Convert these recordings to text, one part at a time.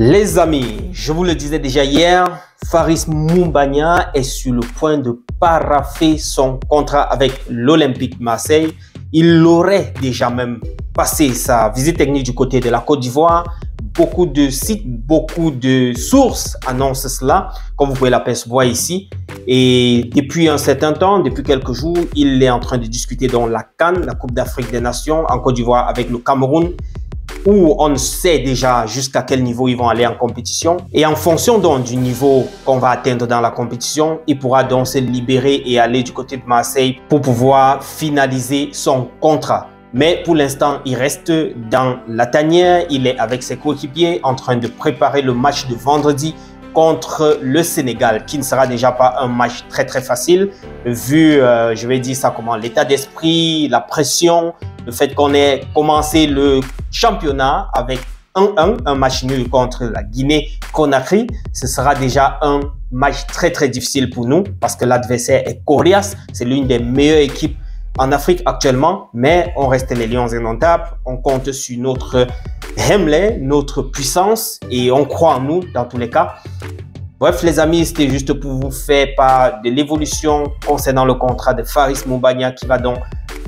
Les amis, je vous le disais déjà hier, Faris Moumbagna est sur le point de paraffer son contrat avec l'Olympique Marseille. Il aurait déjà même passé sa visite technique du côté de la Côte d'Ivoire. Beaucoup de sites, beaucoup de sources annoncent cela, comme vous pouvez l'apercevoir ici. Et depuis un certain temps, depuis quelques jours, il est en train de discuter dans la Cannes, la Coupe d'Afrique des Nations, en Côte d'Ivoire avec le Cameroun où on sait déjà jusqu'à quel niveau ils vont aller en compétition. Et en fonction donc du niveau qu'on va atteindre dans la compétition, il pourra donc se libérer et aller du côté de Marseille pour pouvoir finaliser son contrat. Mais pour l'instant, il reste dans la tanière. Il est avec ses coéquipiers en train de préparer le match de vendredi contre le Sénégal, qui ne sera déjà pas un match très très facile, vu, euh, je vais dire ça comment, l'état d'esprit, la pression, le fait qu'on ait commencé le championnat avec 1-1, un match nul contre la Guinée-Conakry. Ce sera déjà un match très très difficile pour nous parce que l'adversaire est coriace. C'est l'une des meilleures équipes en Afrique actuellement, mais on reste les Lions indomptables. On compte sur notre Hemley, notre puissance et on croit en nous dans tous les cas. Bref, les amis, c'était juste pour vous faire part de l'évolution concernant le contrat de Faris Moubagna qui va donc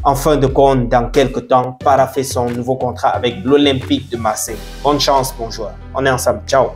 en fin de compte, dans quelques temps, paraffer son nouveau contrat avec l'Olympique de Marseille. Bonne chance, bon joueur. On est ensemble. Ciao.